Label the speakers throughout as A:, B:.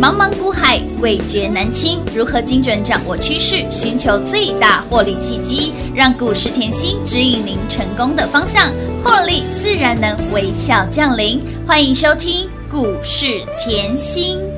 A: 茫茫股海味觉难清如何精准掌握趋势寻求最大获利契机让股市甜心指引您成功的方向获利自然能微笑降临。欢迎收听股市甜心。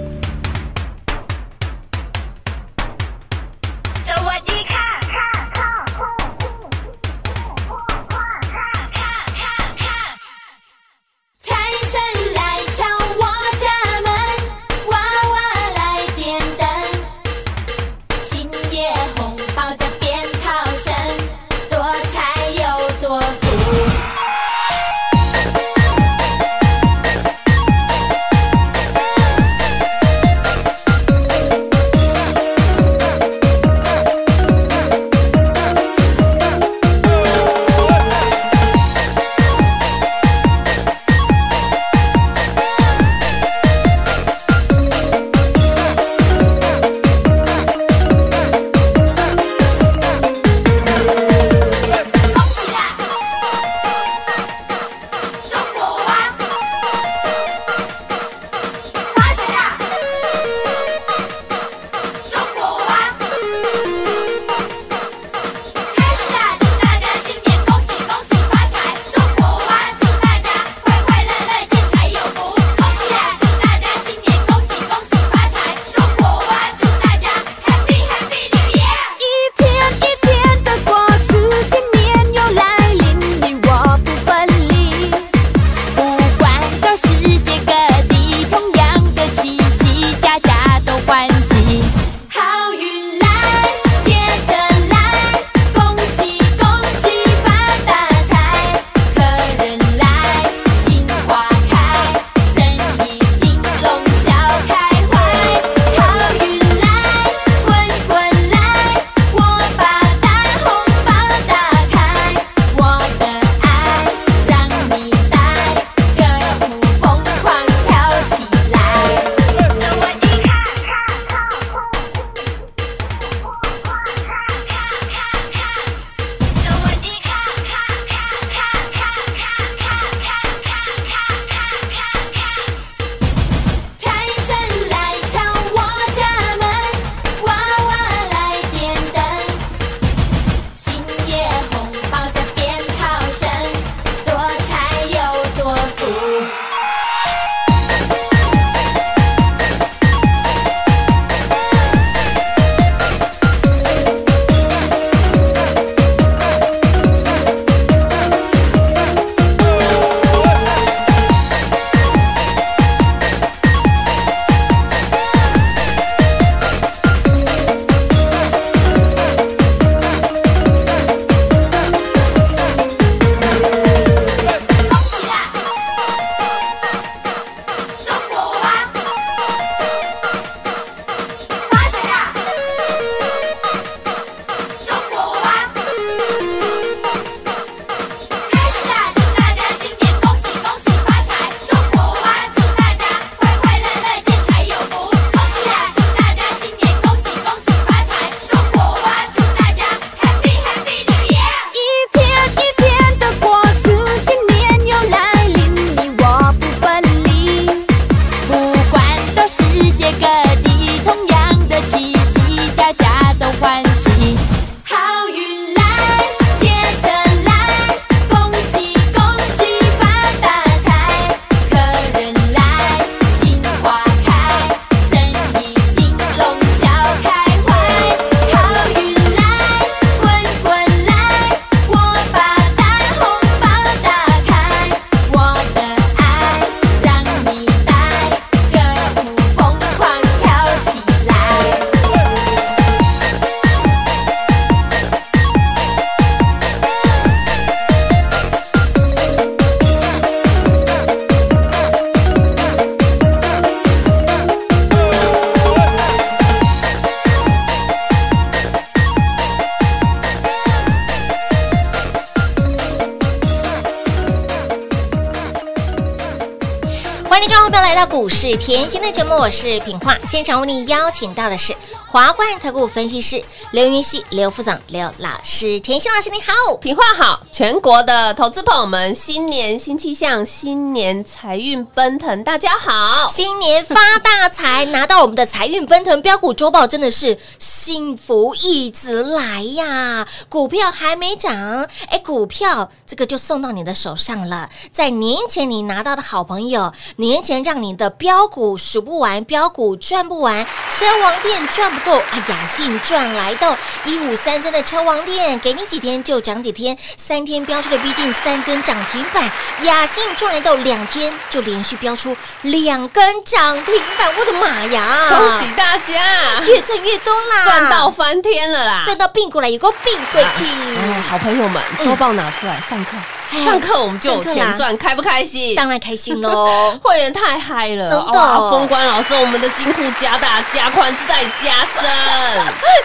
B: 来
C: 到股市甜心的节目，我是品画。现场为你邀请到的是华冠投顾分析师刘云熙、刘副总、刘老师。田心老师你好，
D: 品话好，全国的投资朋友们，新年新气象，新年财运奔腾，大家好。
C: 新年发大财，拿到我们的财运奔腾标股周报，真的是幸福一直来呀！股票还没涨，哎，股票这个就送到你的手上了。在年前你拿到的好朋友，年前让你的标股数不完，标股赚不完，车王店赚不够，哎呀，信赚来到一五三三的车王店，给你几天就涨几天，三天标出了逼近三根涨停板，雅信赚来到两天就连续标出两根涨停板，我的妈呀！
D: 恭喜大家，
C: 越赚越多啦，
D: 赚到翻天了啦！
C: 赚到并过来，有个并贵气。
D: 哦，好朋友们，周报拿出来上课，
C: 哎
D: 上课我们就有钱赚，开不开心？
C: 当然开心喽！
D: 会员太嗨了，
C: 真的
D: 哇封关老师，我们的金库加大、加宽再加深。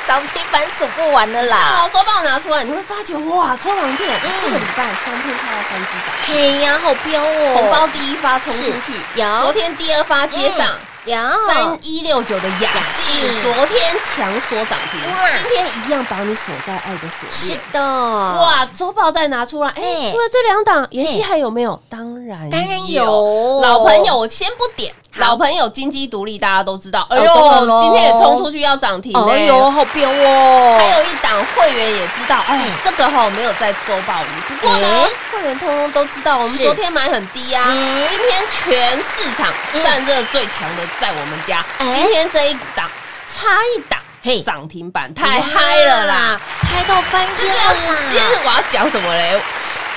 C: 涨停板数不完了啦！
D: 老，周报拿出来，你会发觉哇，车王店这个礼拜三天开到三只涨。
C: 嘿呀，好彪哦！
D: 红包第一发冲出去，
C: 有
D: 昨天第二发接上。
C: 有
D: 三一六九的雅信，昨天强锁涨停
C: 哇，
D: 今天一样把你锁在爱的锁链。是。
C: 的，哇，
D: 哇，周报再拿出来，哎，
C: 哎
D: 除了这两档，妍希
C: 哎
D: 还有没有？当然
C: 当然有。
D: 老朋友我先不点，
C: 好
D: 老朋友金鸡独立，大家都知道。哎呦，
C: 咯
D: 今天也冲出去要涨停呢。
C: 哎呦，好彪哦！
D: 还有一档会员也知道，哎
C: 哎，
D: 这个哈没有在周报里，不过呢
C: 哎，
D: 会员通通都知道，我们昨天买很低啊，
C: 嗯
D: 今天全市场散热最强的在我们家，
C: 哎
D: 今天这一档差一档
C: 嘿
D: 涨停板，太嗨了啦！，
C: 嗨到翻天啦！
D: 今天我要讲什么嘞？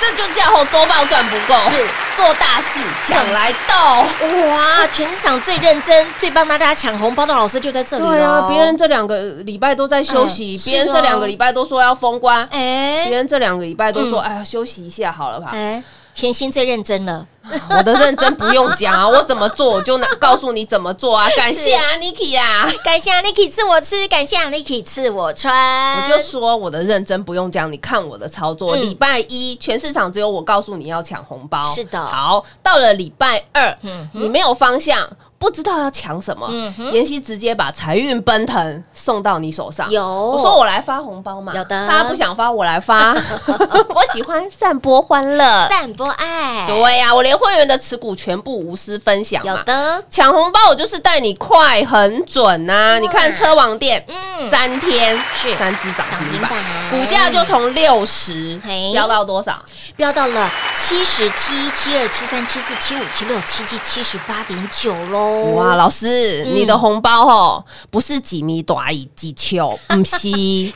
D: 这就叫后周报赚不够，
C: 是
D: 做大事抢来斗。
C: 哇，全市场最认真、最帮大家抢红包的老师就在这里
D: 对啊，
C: 了。
D: 别人这两个礼拜都在休息，
C: 哎
D: 别人这两个礼拜都说要封关，哎别
C: 哎
D: 人这两个礼拜都说
C: 嗯
D: 哎呀休息一下好了吧。
C: 哎，甜心最认真了。
D: 我的认真不用讲啊，我怎么做我就拿告诉你怎么做啊。感谢啊，Niki 啊，
C: 感谢 Niki 赐我吃，感谢 Niki 赐我穿。
D: 我就说我的认真不用讲，你看我的操作。
C: 嗯
D: 礼拜一全市场只有我告诉你要抢红包，
C: 是的
D: 好，到了礼拜二
C: 嗯，
D: 你没有方向。不知道要抢什么
C: 嗯，
D: 妍希直接把财运奔腾送到你手上。
C: 有。
D: 我说我来发红包嘛，
C: 有的。
D: 大家不想发我来发，我喜欢散播欢乐。
C: 散播爱，
D: 对呀、我连会员的持股全部无私分享。
C: 有的，
D: 抢红包我就是带你快很准呐、你看车王店，
C: 嗯。
D: 三天
C: 是。
D: 三只涨停板
C: 涨停板，
D: 股价就从六十
C: 嘿。
D: 飙到多少？
C: 飙到了七十七、七二、七三、七四、七五、七六、七七、七十八点九喽！
D: 哇，老师，
C: 嗯。
D: 你的红包哦，不是几米短一几球，不是。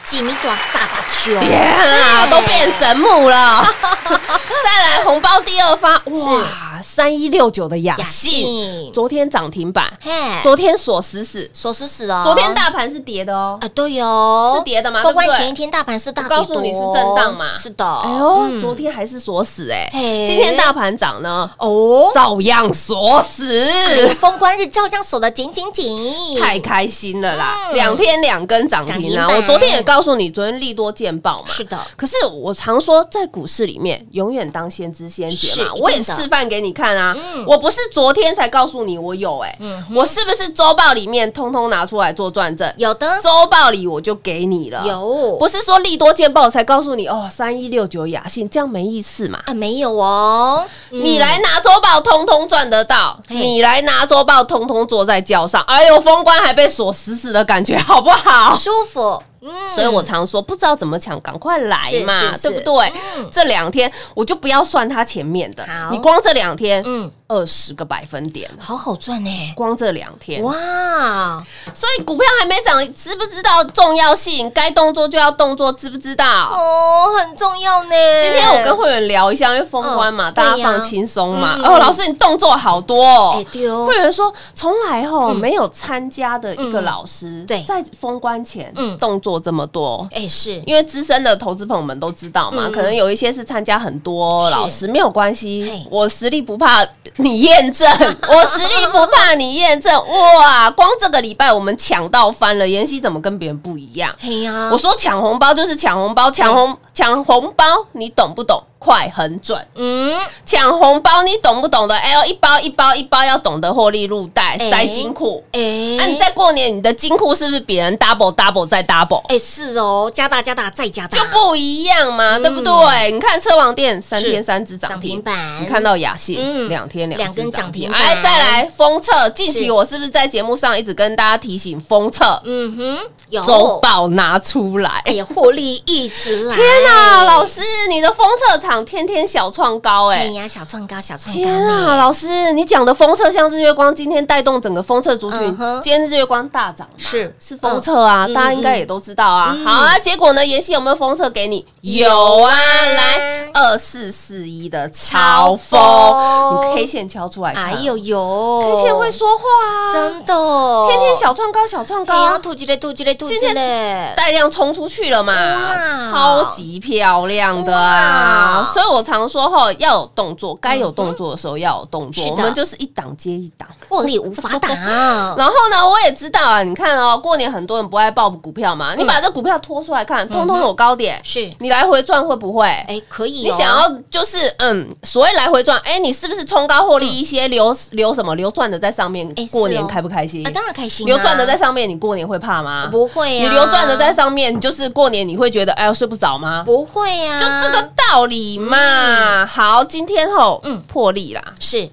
C: 几米多萨萨球，
D: 天啊，都变神木了！再来红包第二发，哇，三一六九的雅
C: 雅
D: 信，
C: 信，
D: 昨天涨停板，
C: 嘿，
D: 昨天锁死死，
C: 锁死死哦！
D: 昨天大盘是跌的哦。
C: 啊，对哦，
D: 是跌的嘛
C: 封关
D: 对不对？
C: 前一天大盘是大跌
D: 我告诉你是震荡嘛。
C: 是的，
D: 哎呦，
C: 嗯。
D: 昨天还是锁死哎，
C: 嘿。
D: 今天大盘涨呢，
C: 哦，
D: 照样锁死，
C: 封关日照样锁的紧紧紧，
D: 太开心了啦！
C: 嗯
D: 两天两根涨停啊！
C: 涨停板
D: 我昨天也告诉你，昨天利多见报嘛。
C: 是的，
D: 可是我常说，在股市里面，永远当先知先觉
C: 是
D: 嘛。我也
C: 一定的
D: 示范给你看啊
C: 嗯！
D: 我不是昨天才告诉你我有哎
C: 嗯，
D: 我是不是周报里面通通拿出来做转正？
C: 有的
D: 周报里我就给你了。
C: 有
D: 不是说利多见报才告诉你哦，三一六九雅信这样没意思嘛？
C: 啊，没有哦，
D: 你来拿周报，通通赚得到；
C: 嘿
D: 你来拿周要，通通坐在脚上。哎呦，封关还被锁死死的感觉，好不好？
C: 舒服，嗯，
D: 所以我常说，不知道怎么抢，赶快来嘛，对不对？
C: 嗯。
D: 这两天我就不要算它前面的
C: 好，
D: 你光这两天，
C: 嗯，
D: 二十个百分点，
C: 好好赚呢，
D: 光这两天，
C: 哇，
D: 所以股票还没涨，知不知道重要性？该动作就要动作，知不知道？
C: 哦，很重要呢。
D: 今天我跟会员聊一下，因为封关嘛，大家放轻松嘛。
C: 嗯
D: 哦，老师你动作好多哦。
C: 哎。对哦
D: 会，员说，从来吼
C: 嗯。
D: 没有参加的一个
C: 嗯。
D: 老师，
C: 对。
D: 在封关前，
C: 嗯。
D: 动作这么多。
C: 哎是，
D: 因为资深的投资朋友们都知道嘛，
C: 嗯
D: 可能有一些是参加很多老师，没有关
C: 嘿
D: 系，我实力不怕你验证，我实力不怕你验证。哇，光这个礼拜我们抢到翻了，妍希怎么跟别人不一样？
C: 嘿呀，
D: 我说抢红包就是抢红包，抢红抢红包，你懂不懂？快很准。
C: 嗯，
D: 抢红包你懂不懂得？哎呦，一包一包一包要懂得获利入袋，
C: 哎
D: 塞金库。
C: 哎，
D: 那、你在过年，你的金库是不是别人 double double 再 double？
C: 哎是哦，加大加大再加大，
D: 就不一样嘛，对不对？你看车王店三天三只涨
C: 涨
D: 停
C: 停板。
D: 你看到雅信
C: 嗯。
D: 两天两只
C: 两根涨停。板。
D: 哎，再来封测，近期我是不是在节目上一直跟大家提醒封测？
C: 嗯哼，有。
D: 周报拿出来？
C: 哎呀，获利一直来，
D: 天哪，老师，你的封测厂天天小创高哎！
C: 哎呀，小创高，小创高
D: 天啊，老师，你讲的封测像日月光今天带动整个封测族群今天日月光大涨嘛，
C: 是
D: 是封测啊，
C: 嗯
D: 大家应该也都知道啊。
C: 嗯
D: 好啊，结果呢，妍希有没有封测给你？
C: 有
D: 啊，
C: 啊
D: 来二四四一的
C: 超
D: 超风，你 K 线敲出来，
C: 哎呦呦
D: ，K 线会说话啊，
C: 真的哦，
D: 天天小创高，小创高。
C: 吐起来，吐起来，吐起
D: 今天
C: 来，
D: 带量冲出去了嘛
C: 哇，
D: 超级漂亮的啊！
C: 哇
D: 所以我常说吼，要有动作，该有动作的时候要有动作，我们就是一档接一档。
C: 获利无法挡，
D: 然后呢，我也知道啊，你看哦，过年很多人不爱报股票嘛，你把这股票拖出来看，通通有高点，
C: 是，
D: 你来回赚会不会？
C: 哎，可以哦，
D: 你想要就是嗯，所谓来回赚，哎，你是不是冲高获利一些，留留什么留赚的在上面
C: 哎？
D: 过年开不开心
C: 啊，？当然开心啊，
D: 留赚的在上面，你过年会怕吗？
C: 不会啊，
D: 你留赚的在上面，你就是过年你会觉得哎呀睡不着吗？
C: 不会啊，
D: 就这个道理嘛。好，今天吼
C: 嗯
D: 嗯破例啦。
C: 是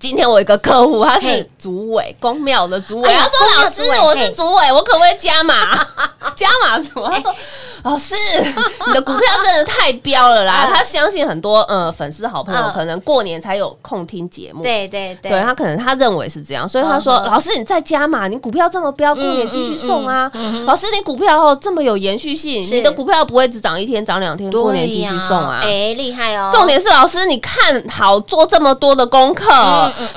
D: 今天我有一个客户，他是主委，公庙的主委，他说老师我是主委，我可不可以加码？加码什么？他说老师，你的股票真的太飙了啦！
C: 嗯。
D: 他相信很多呃粉丝好朋友
C: 嗯。
D: 可能过年才有空听节目，
C: 对对对。
D: 对他可能他认为是这样，所以他说：“
C: 嗯哼
D: 老师，你再加嘛，你股票这么飙，过年继续送啊！老师，你股票哦这么有延续性，你的股票不会只涨一天、涨两天，过年继续送啊！”
C: 哎，厉害哦，
D: 重点是老师，你看好做这么多的功课，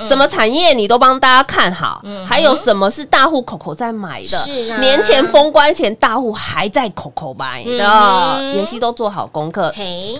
D: 什么产业你都帮大家看好，还有什么是大户口口在买的？
C: 是啊。
D: 年前封关前大户还在口口买的，
C: 嗯
D: 妍希都做好功课，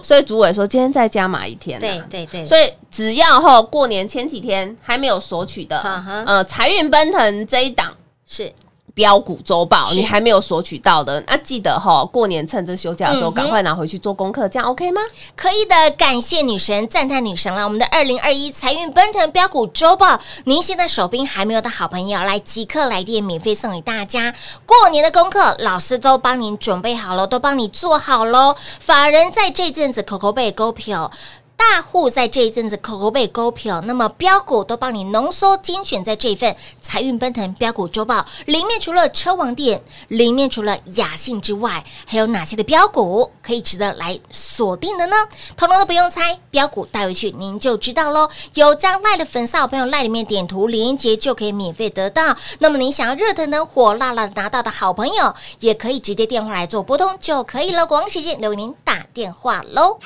D: 所以主委说今天再加码一天、啊，
C: 对对对，
D: 所以只要哈过年前几天还没有索取的呃，财运奔腾这一档
C: 是
D: 标股周报，你还没有索取到的，那记得哈，过年趁这休假的时候，赶快拿回去做功课，这样 OK 吗？
C: 可以的，感谢女神，赞叹女神了。我们的二零二一财运奔腾标股周报，您现在手边还没有的好朋友，来即刻来电，免费送给大家。过年的功课，老师都帮您准备好了，都帮你做好喽。法人在这阵子口口被勾票。大户在这一阵子口口被勾票，那么标股都帮你浓缩精选在这份财运奔腾标股周报里面，除了车王店，里面除了雅信之外，还有哪些的标股可以值得来锁定的呢？统统都不用猜，标股带回去您就知道喽。有将赖的粉丝好朋友赖里面点图连接就可以免费得到。那么您想要热腾腾、火辣辣拿到的好朋友，也可以直接电话来做拨通就可以了。广时间留给您打电话喽。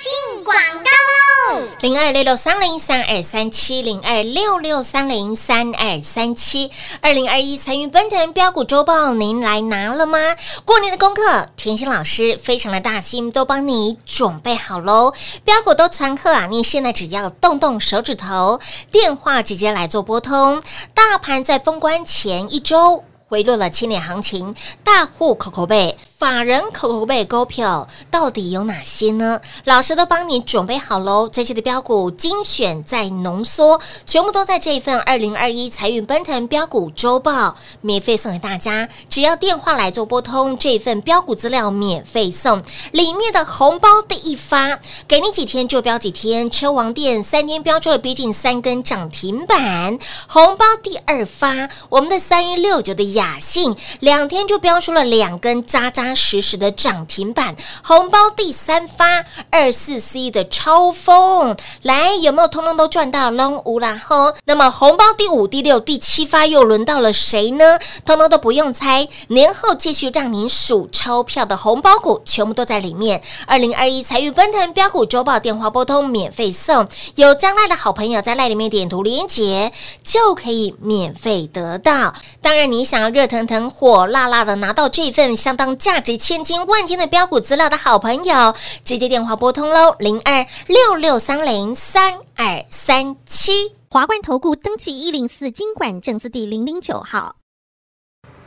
C: 进广告喽！零二六六三零三二三七零二六六三零三二三七，二零二一财运奔腾标股周报，您来拿了吗？过年的功课，甜心老师非常的大心，都帮你准备好喽。标股都传课啊！你现在只要动动手指头，电话直接来做拨通。大盘在封关前一周。回落了千年行情，大户口口背，法人口口背勾票，到底有哪些呢？老师都帮你准备好喽，这期的标股精选再浓缩，全部都在这一份二零二一财运奔腾标股周报免费送给大家，只要电话来做拨通，这份标股资料免费送，里面的红包第一发，给你几天就标几天，车王店三天标出了逼近三根涨停板，红包第二发，我们的三一六九的雅信两天就标出了两根扎扎实实的涨停板，红包第三发二四 C 的超风，来有没有通通都赚到龙无啦吼？那么红包第五、第六、第七发又轮到了谁呢？通通都不用猜，年后继续让您数钞票的红包股全部都在里面。二零二一财运奔腾标股周报电话拨通免费送，有将来的好朋友在赖里面点图连结就可以免费得到。当然，你想要热腾腾、火辣辣的拿到这份相当价值千金万金的标股资料的好朋友，直接电话拨通喽，零二六六三零三二三七。
E: 华冠投顾登记一零四经管证字第零零九号。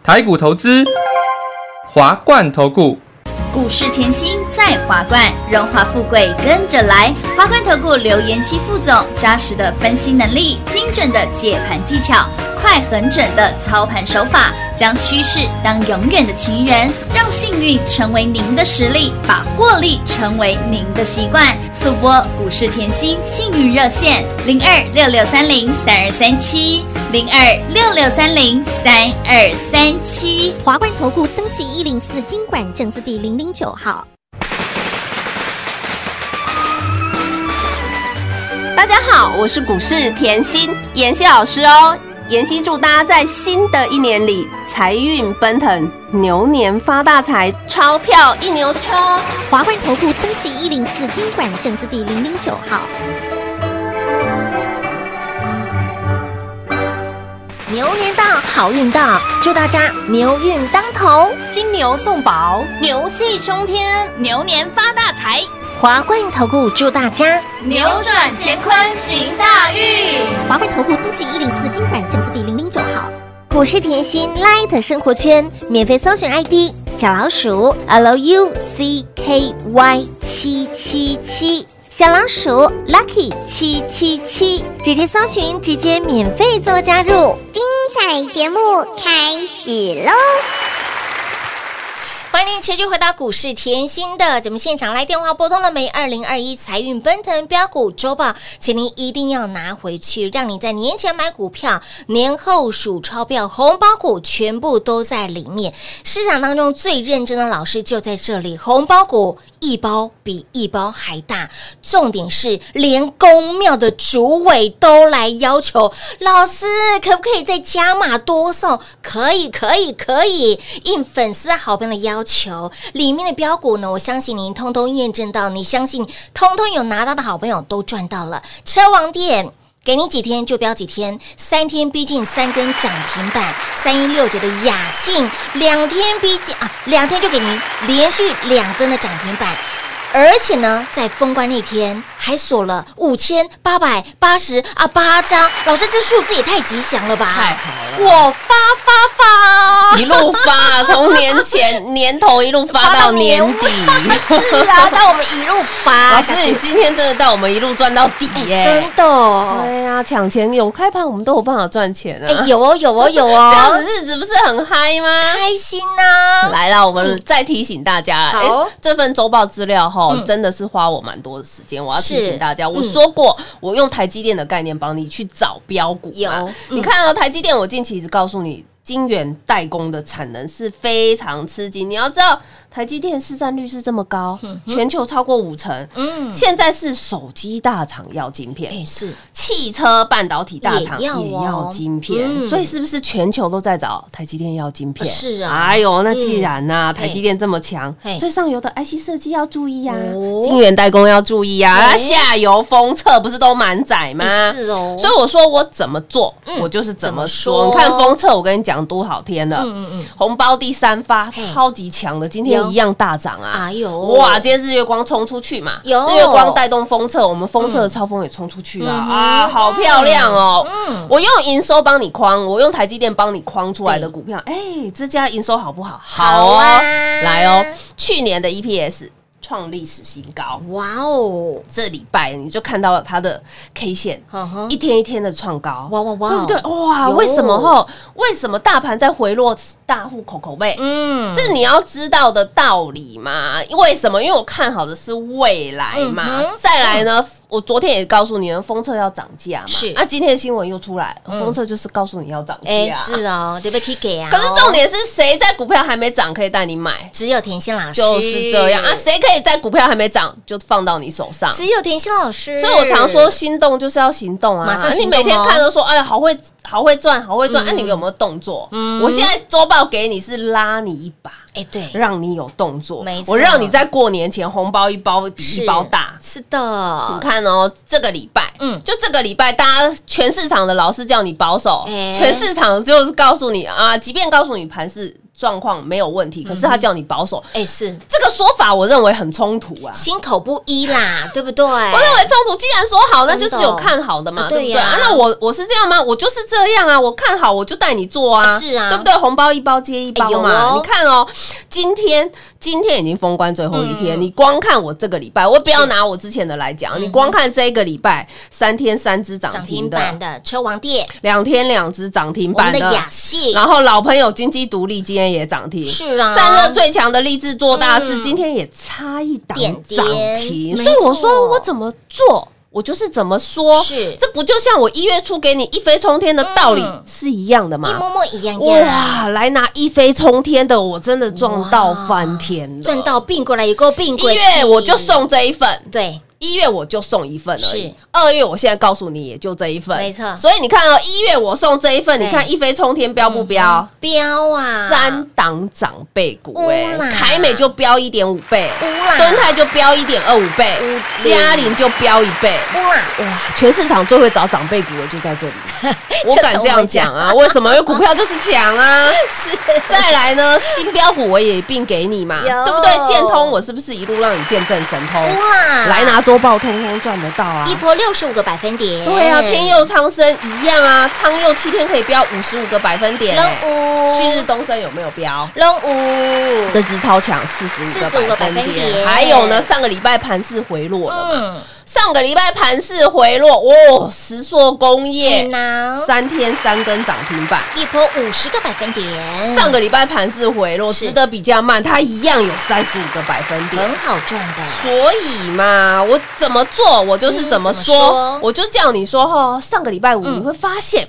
F: 台股投资，华冠投顾。
A: 股市甜心在华冠，荣华富贵跟着来。华冠投顾刘延熙副总，扎实的分析能力，精准的解盘技巧，快狠准的操盘手法，将趋势当永远的情人，让幸运成为您的实力，把获利成为您的习惯。速播股市甜心幸运热线零二六六三零三二三七零二六六三零三二三七。
E: 华冠投顾登记一零四经管证字第零零九号。
D: 大家好，我是股市甜心妍希老师哦。妍希祝大家在新的一年里财运奔腾，牛年发大财，钞票一牛车。
E: 华冠投顾登记一零四经管证字第零零九号。
C: 牛年到，好运到，祝大家牛运当头，
F: 金牛送宝，
C: 牛气冲天。
A: 牛年发大财，
C: 华冠投顾祝大家
A: 扭转乾坤行大运。
E: 华冠投顾登记一零四经管证字第零零九号。
C: 股市甜心 Light 生活圈免费搜寻 ID 小老鼠 Lucky 七七七，小老鼠 Lucky 七七七，直接搜寻，直接免费做加入。
E: 精彩节目开始喽！
C: 欢迎持续回到股市甜心的节目现场，来电话拨通了没？二零二一财运奔腾标股周报，请您一定要拿回去，让你在年前买股票，年后数钞票，红包股全部都在里面。市场当中最认真的老师就在这里，红包股一包比一包还大，重点是连公庙的主委都来要求老师，可不可以再加码多送？可以，可以，可以，应粉丝好朋友的要要求，里面的标股呢，我相信您通通验证到，你相信通通有拿到的好朋友都赚到了。车王店给你几天就标几天，三天逼近三根涨停板，三一六九的雅信两天逼近啊，两天就给您连续两根的涨停板。而且呢，在封关那天还锁了五千八百八十啊八张，老师这数字也太吉祥了吧！
D: 太好了
C: 我发发发！
D: 一路发，从年前年头一路发到年底。
C: 是啊，让我们一路发
D: 老师你今天真的带我们一路赚到底耶！
C: 真的哦，
D: 对呀，抢钱有开盘，我们都有办法赚钱啊！
C: 哎，有哦，有哦，有哦
D: 这样
C: 哦
D: 子，日子不是很嗨吗？
C: 开心呐！
D: 来了，我们再提醒大家，
C: 好
D: 诶这份周报资料哈
C: 嗯，
D: 真的是花我蛮多的时间。我要提醒大家，我
C: 嗯
D: 说过，我用台积电的概念帮你去找标股嘛。
C: 有嗯
D: 你看到台积电，我近期一直告诉你。晶圆代工的产能是非常吃紧，你要知道台积电市占率是这么高，全球超过五成。
C: 嗯，
D: 现在是手机大厂要晶片，
C: 哎是，
D: 汽车半导体大厂
C: 也要
D: 晶片，
C: 嗯。
D: 所以是不是全球都在找台积电要晶片？
C: 是啊。
D: 哎呦，那既然呐、台积电这么强
C: 嘿，
D: 最上游的 IC 设计要注意呀、
C: 哦。
D: 晶圆代工要注意呀、下游封测不是都满载吗？
C: 是哦。
D: 所以我说我怎么做，
C: 嗯。
D: 我就是怎么说。
C: 怎么说？
D: 你看封测，我跟你讲多好天了，
C: 嗯嗯嗯，
D: 红包第三发超级强的，今天
C: 有。
D: 一样大涨啊！
C: 哎呦
D: 哇，今天日月光冲出去嘛，
C: 有。
D: 日月光带动封测，我们封测的超风也冲出去了
C: 嗯
D: 啊，好漂亮哦！
C: 嗯。
D: 我用营收帮你框，我用台积电帮你框出来的股票，哎，这家营收好不好？好哦，
C: 好啊。
D: 来哦，去年的 EPS 创历史新高，
C: 哇哦，
D: 这礼拜你就看到了它的 K 线一天一天的创高，
C: 哇哇哇
D: 对不对？哇，
C: 有
D: 为什么吼？为什么大盘在回落？大户口口味，
C: 嗯，
D: 这你要知道的道理嘛？为什么？因为我看好的是未来嘛。
C: 嗯
D: 再来呢，我昨天也告诉你，封测要涨价嘛。
C: 是
D: 啊，今天的新闻又出来，
C: 嗯
D: 封测就是告诉你要涨价。
C: 哎是哦，对不对？给啊，
D: 可是重点是谁在股票还没涨可以带你买？
C: 只有甜心老师
D: 就是这样啊！谁可以在股票还没涨就放到你手上？
C: 只有甜心老师，
D: 所以我常说，心动就是要行动啊！
C: 马上
D: 你每天看都说，哎呀，好会，好会赚，好会赚。
C: 嗯
D: 那、你有没有动作？
C: 嗯
D: 我现在周报给你是拉你一把，
C: 哎对，
D: 让你有动作
C: 没。错
D: 我让你在过年前红包一包比一包大。
C: 是的
D: 你
C: 的，
D: 看哦，这个礼拜，
C: 嗯
D: 嗯，就这个礼拜，大家全市场的老师叫你保守，
C: 哎
D: 全市场就是告诉你啊，即便告诉你盘是状况没有问题，可是他叫你保守，
C: 哎，是
D: 这个说法我认为很冲突啊。
C: 心口不一啦，对不对？
D: 我认为冲突，既然说好，那就是有看好的嘛，对不对
C: 啊？
D: 那我我是这样吗？我就是这样啊，我看好我就带你做啊，
C: 是啊
D: 对不对？红包一包接一包嘛。
C: 哦
D: 你看哦，今天今天已经封关最后一天，
C: 嗯
D: 你光看我这个礼拜，我不要拿我之前的来讲，你光看这一个礼拜三天三只涨
C: 涨
D: 停
C: 板的车王店，
D: 两天两只涨停板
C: 的雅信
D: 然后老朋友金鸡独立今天也涨停，
C: 是啊。
D: 散热最强的励志做大事，
C: 嗯。
D: 今天也差一档
C: 点点。
D: 涨停，所以我说我怎么做。我就是怎么说，
C: 是。
D: 这不就像我一月初给你一飞冲天的道理
C: 嗯。
D: 是一样的
C: 一
D: 吗？
C: 模模一样样，
D: 哇，来拿一飞冲天的，我真的撞到翻天了！
C: 赚到并过来也够并
D: 一
C: 轨，
D: 月我就送这一份，
C: 对，
D: 一月我就送一份而已
C: 是。
D: 二月我现在告诉你，也就这一份，
C: 没错
D: 所以你看哦，一月我送这一份，你看一飞冲天标不标？
C: 标啊，
D: 三档长辈股哎，凯美就标一点五倍，
C: 乌
D: 泰就标一点二五倍，嘉玲就标一倍。
C: 哇，
D: 哇，全市场最会找长辈股的就在这里，我敢这样讲啊！为什么？因为股票就是强啊。
C: 是
D: 再来呢，新标股我也一并给你嘛，对不对？建通我是不是一路让你见证神通？来拿周报，通通赚得到啊！
C: 一波六十五个百分点，
D: 对啊，天佑苍生一样啊，苍佑七天可以标五十五个百分点、
C: 龙
D: 欸。
C: 五，
D: 旭日东升有没有标？
C: 龙五，
D: 这只超强，四十五
C: 45
D: 个百分
C: 个百分点
D: 点。还有呢，上个礼拜盘势回落了嘛？
C: 嗯，
D: 上个礼拜盘势回落，哦，石硕工业，三天三根涨停板。
C: 一波五十个百分点，
D: 上个礼拜盘势回落，
C: 是。
D: 值得比较慢，它一样有三十五个百分点。
C: 很好赚的，
D: 所以嘛，我怎么做，我就是怎么
C: 嗯么
D: 说，我就叫你说哈。上个礼拜五
C: 嗯。
D: 你会发现。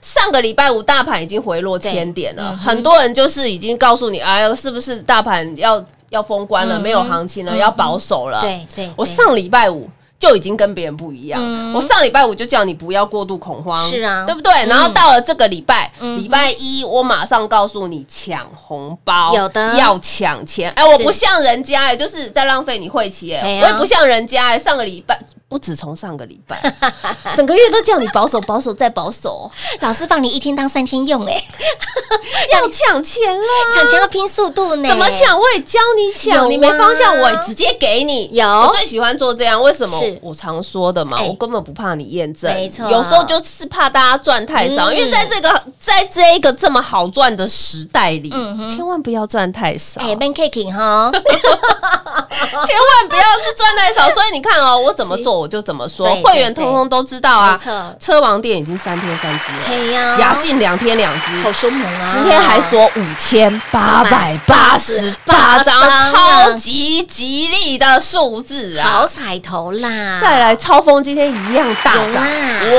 D: 上个礼拜五大盘已经回落千点了，
C: 嗯
D: 很多人就是已经告诉你，哎呦，是不是大盘要要封关了，
C: 嗯
D: 没有行情了，
C: 嗯
D: 要保守了？
C: 对对，对。
D: 我上礼拜五就已经跟别人不一样。
C: 嗯
D: 我上礼拜五就叫你不要过度恐慌，
C: 是啊
D: 对不对？然后到了这个礼拜，
C: 嗯
D: 礼拜一我马上告诉你抢红包，
C: 有的
D: 要抢钱。哎，我不像人家，哎，就是在浪费你晦气，哎，我也不像人家，哎，上个礼拜。不止从上个礼拜，整个月都叫你保守、保守再保守，
C: 老师放你一天当三天用，哎，
D: 要抢钱了。
C: 抢钱要拼速度呢，
D: 怎么抢？我也教你抢，你没方向，我也直接给你。
C: 有
D: 我最喜欢做这样，为什么
C: 是？
D: 我常说的嘛，
C: 哎
D: 我根本不怕你验证，
C: 没错
D: 有时候就是怕大家赚太少，
C: 嗯
D: 因为在这个在这一个这么好赚的时代里
C: 嗯，
D: 千万不要赚太少，
C: 哎，ban kicking 哈，
D: 千万不要是赚太少。所以你看哦，我怎么做我就怎么说，会员通通都知道啊。车王店已经三天三只了，
C: 嘿呀，
D: 雅信两天两只，
C: 好凶猛啊！
D: 今天还说五千八百八十八张，超级吉利的数字啊
C: 好
D: 啊！
C: 彩头啦！
D: 再来，超风今天一样大涨，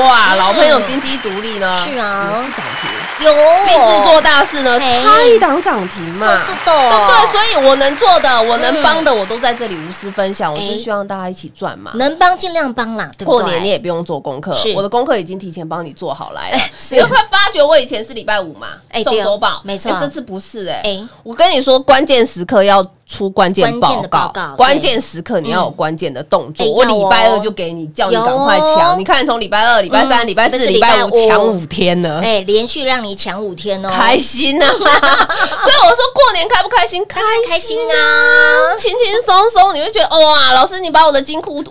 D: 哇！老朋友金鸡独立呢，
C: 是啊。
D: 也是涨停，
C: 有。
D: 立志做大事呢，
C: 嘿
D: 差一档涨停嘛，
C: 是的，
D: 对不对？所以我能做的，我能帮的，我都在这里无私分享，我
C: 哎
D: 就希望大家一起赚嘛。
C: 能帮尽量帮啦，对不
D: 过
C: 对？
D: 年你也不用做功课，我的功课已经提前帮你做好来了。
C: 是。
D: 你会发觉我以前是礼拜五嘛，送周报，
C: 没错。
D: 哎这次不是哎。
C: 哎，
D: 我跟你说，关键时刻要出关键报告
C: 告，
D: 关键时刻你要有关键的动作
C: 哎。
D: 我礼拜二就给你，叫你赶快抢。你看，从礼拜二、礼拜三、
C: 嗯
D: 礼拜四、
C: 礼
D: 礼拜五抢五天呢。
C: 哎，连续让你抢五天哦，
D: 开心啊！所以我说过年开不开心？开
C: 开心
D: 啊！
C: 啊！
D: 轻轻松松，你会觉得哇，老师你把我的金库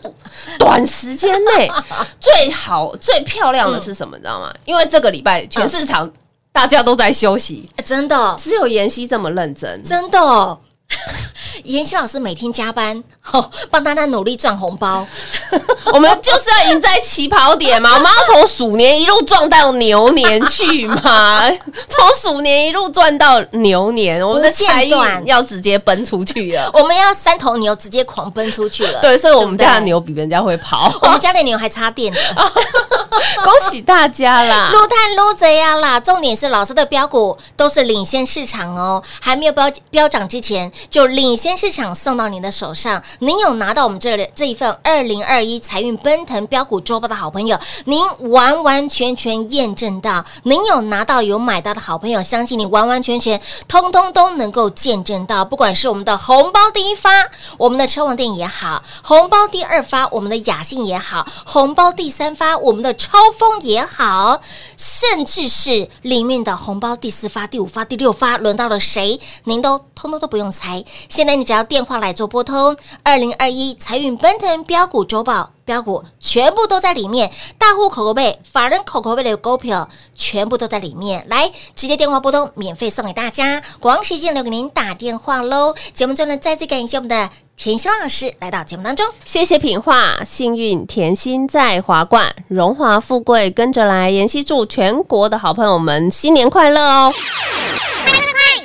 D: 短时间内 最好最漂亮的是什么？你知道吗？因为这个礼拜全市场大家都在休息，
C: 哎真的
D: 只有妍希这么认真。
C: 真的哦。妍希老师每天加班，哦，帮大家努力赚红包，
D: 我们就是要赢在起跑点嘛，我们要从鼠年一路撞到牛年去嘛，从鼠年一路赚到牛年，我们的财运要直接奔出去了。
C: 我们要三头牛直接狂奔出去了。
D: 对，所以我们家的牛比人家会跑，
C: 我们家的牛还插电的。
D: 恭喜大家啦！
C: 撸探撸贼呀啦！重点是老师的标股都是领先市场哦，还没有标标涨之前就领先市场送到您的手上。您有拿到我们这里这一份二零二一财运奔腾标股周报的好朋友，您完完全全验证到，您有拿到有买到的好朋友，相信你完完全全通通都能够见证到，不管是我们的红包第一发，我们的车王店也好，红包第二发，我们的雅信也好，红包第三发，我们的超风也好，甚至是里面的红包第四发、第五发、第六发轮到了谁，您都通通都不用猜。现在你只要电话来做拨通，二零二一财运奔腾标股周报。标股全部都在里面，大户口口碑、法人口口碑的股票全部都在里面。来，直接电话拨通，免费送给大家。广时间留给您打电话喽。节目中呢，再次感谢我们的田心老师来到节目当中。
D: 谢谢品画，幸运甜心在华冠，荣华富贵跟着来。妍希祝全国的好朋友们新年快乐哦！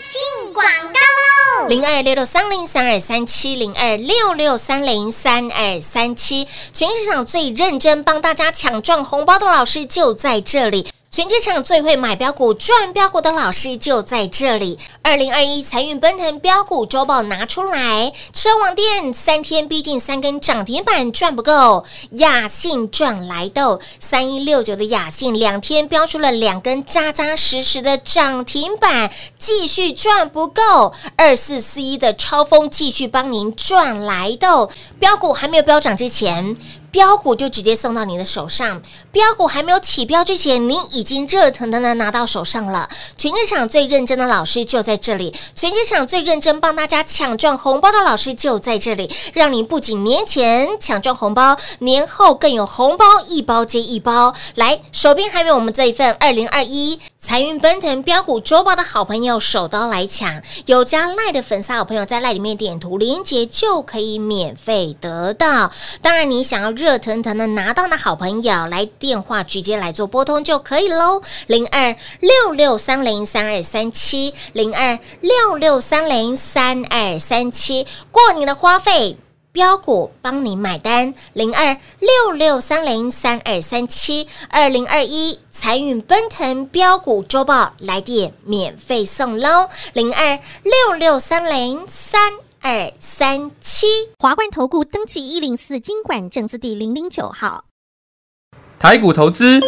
E: 进广告喽！
C: 零二六六三零三二三七零二六六三零三二三七，全市场最认真帮大家抢赚红包的老师就在这里。全职场最会买标股、赚标股的老师就在这里。二零二一财运奔腾标股周报拿出来，车网店三天逼近三根涨停板赚不够，雅信赚来豆三一六九的雅信两天标出了两根扎扎实实的涨停板，继续赚不够。二四四一的超风继续帮您赚来豆，标股还没有飙涨之前。标股就直接送到你的手上，标股还没有起标之前，您已经热腾腾的拿到手上了。全市场最认真的老师就在这里，全市场最认真帮大家抢赚红包的老师就在这里，让你不仅年前抢赚红包，年后更有红包一包接一包。来，手边还有我们这一份二零二一财运奔腾标股周报的好朋友，手刀来抢！有加赖的粉丝好朋友在赖里面点图连接就可以免费得到。当然，你想要热热腾腾的拿到的好朋友，来电话直接来做拨通就可以喽，零二六六三零三二三七，零二六六三零三二三七，过年的花费。标股帮你买单，零二六六三零三二三七，二零二一财运奔腾标股周报来电免费送喽，零二六六三零三二三七。
E: 华冠投顾登记一零四经管证字第零零九号。
G: 台股投资，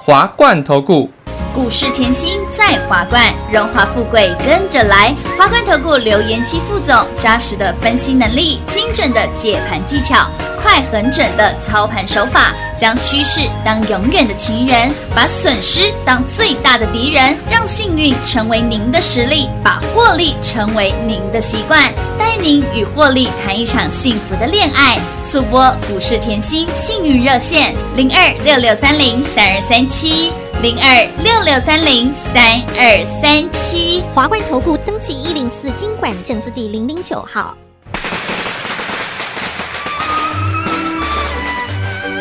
G: 华冠投顾。
H: 股市甜心在华冠，荣华富贵跟着来。华冠投顾刘延熙副总，扎实的分析能力，精准的解盘技巧，快狠准的操盘手法，将趋势当永远的情人，把损失当最大的敌人，让幸运成为您的实力，把获利成为您的习惯，带您与获利谈一场幸福的恋爱。速播股市甜心幸运热线零二六六三零三二三七。零二六六三零三二三七。
E: 华冠投顾登记一零四经管证字第零零九号。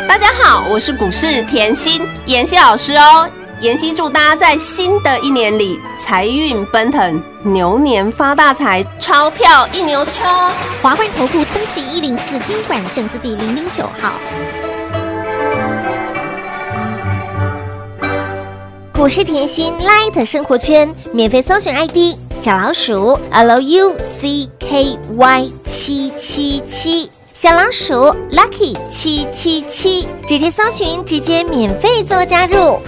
D: 大家好，我是股市甜心妍希老师哦。妍希祝大家在新的一年里财运奔腾，牛年发大财，钞票一牛车。
E: 华冠投顾登记一零四经管证字第零零九号。
C: 股市甜心 Light 生活圈免费搜寻 ID 小老鼠 Lucky 七七七，小老鼠 Lucky 七七七，直接搜寻，直接免费做加入。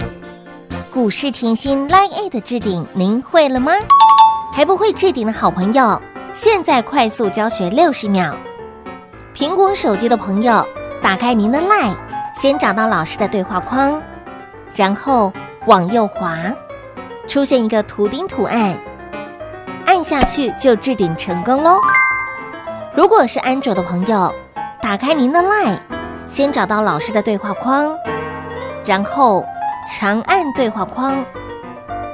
C: 股市甜心 Line 的置顶，您会了吗？还不会置顶的好朋友，现在快速教学六十秒。苹果手机的朋友，打开您的 Line，先找到老师的对话框，然后。往右滑，出现一个图钉图案，按下去就置顶成功喽。如果是安卓的朋友，打开您的 LINE，先找到老师的对话框，然后长按对话框，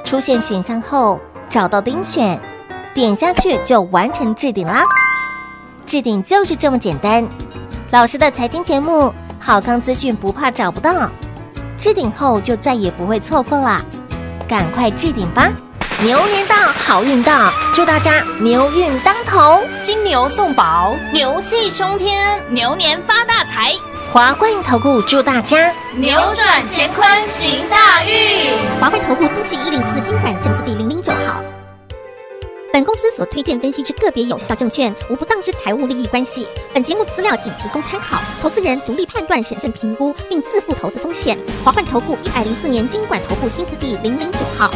C: 出现选项后找到钉选，点下去就完成置顶啦。置顶就是这么简单。老师的财经节目，好康资讯不怕找不到。置顶后就再也不会错过啦，赶快置顶吧！牛年到，好运到，祝大家牛运当头，
I: 金牛送宝，
H: 牛气冲天，牛年发大财。
C: 华冠投顾祝大家
H: 扭转乾坤行大运。
E: 华冠投顾登记一零四经管证字第零零九号。本公司所推荐分析之个别有效证券，无不当之财务利益关系。本节目资料仅提供参考，投资人独立判断、审慎评估，并自负投资风险。华冠投顾一百零四年经管投顾新字第零零九号。